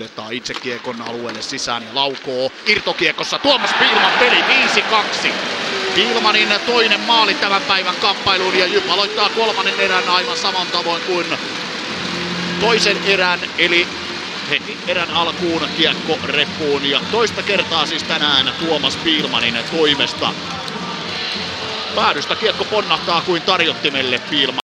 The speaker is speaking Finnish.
kuljettaa itse kiekon alueelle sisään ja laukoo irtokiekossa. Tuomas Pilman peli 5-2. Pilmanin toinen maali tämän päivän kamppailuun ja Jyp aloittaa kolmannen erän aivan saman tavoin kuin toisen erän, eli heti erän alkuun kiekko reppuun ja toista kertaa siis tänään Tuomas Piilmanin toimesta. Päädystä kiekko ponnahtaa kuin tarjottimelle Piilman